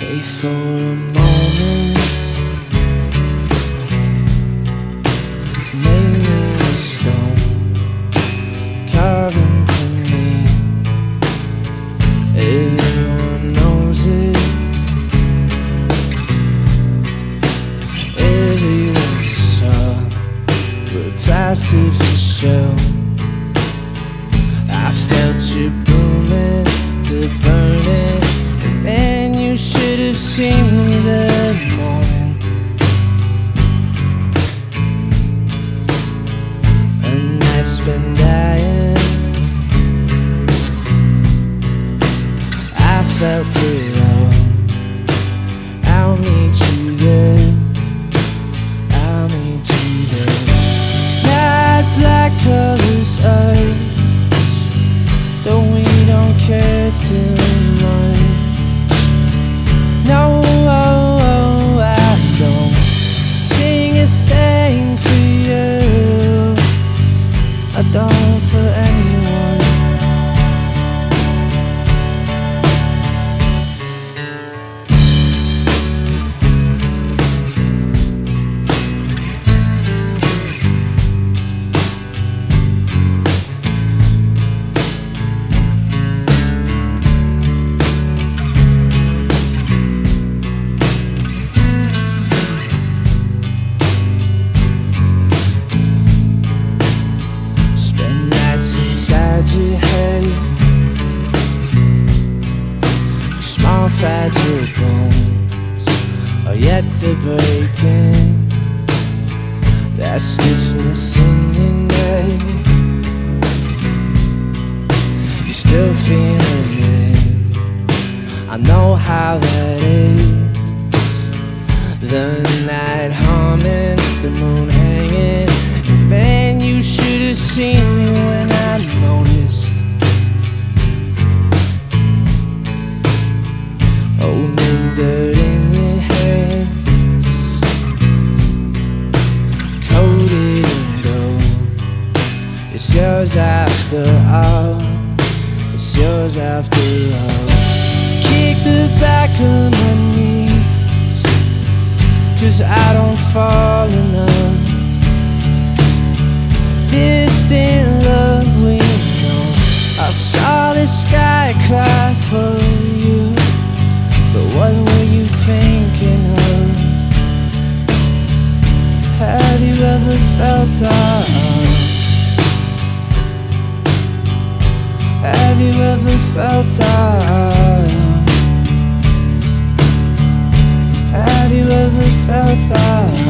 for a moment. Me a stone, carved into me. Everyone knows it. Everyone saw we're plastered for show. Seen me that morning. A night's been dying. I felt it bones are yet to break in. That stiffness in your neck. You're still feeling it. I know how that is. The night humming, the moon hanging. Man, you should have seen yours after all. It's yours after all. Kick the back of my knees, cause I don't fall in love. Distant love, we know. I saw the sky cry for you, but what were you thinking of? Have you ever felt all? felt tired Have you ever felt tired?